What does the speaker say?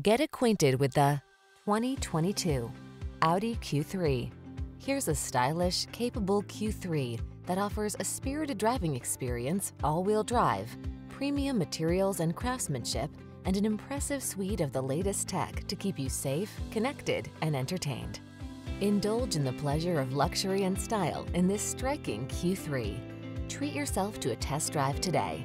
Get acquainted with the 2022 Audi Q3. Here's a stylish, capable Q3 that offers a spirited driving experience, all-wheel drive, premium materials and craftsmanship, and an impressive suite of the latest tech to keep you safe, connected, and entertained. Indulge in the pleasure of luxury and style in this striking Q3. Treat yourself to a test drive today.